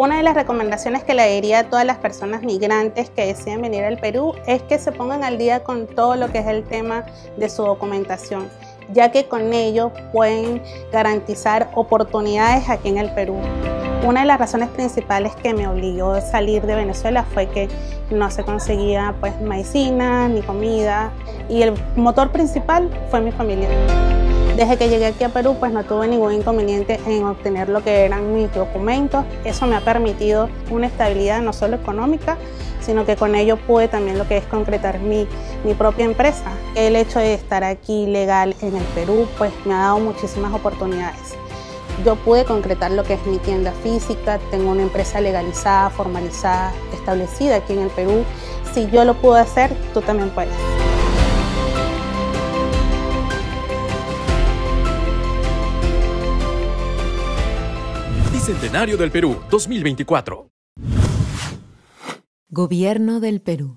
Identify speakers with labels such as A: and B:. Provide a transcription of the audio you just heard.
A: Una de las recomendaciones que le diría a todas las personas migrantes que deseen venir al Perú es que se pongan al día con todo lo que es el tema de su documentación, ya que con ello pueden garantizar oportunidades aquí en el Perú. Una de las razones principales que me obligó a salir de Venezuela fue que no se conseguía pues medicina ni comida y el motor principal fue mi familia. Desde que llegué aquí a Perú pues no tuve ningún inconveniente en obtener lo que eran mis documentos. Eso me ha permitido una estabilidad no solo económica, sino que con ello pude también lo que es concretar mi, mi propia empresa. El hecho de estar aquí legal en el Perú pues me ha dado muchísimas oportunidades yo pude concretar lo que es mi tienda física, tengo una empresa legalizada, formalizada, establecida aquí en el Perú. Si yo lo pude hacer, tú también puedes.
B: Bicentenario del Perú 2024.
C: Gobierno del Perú.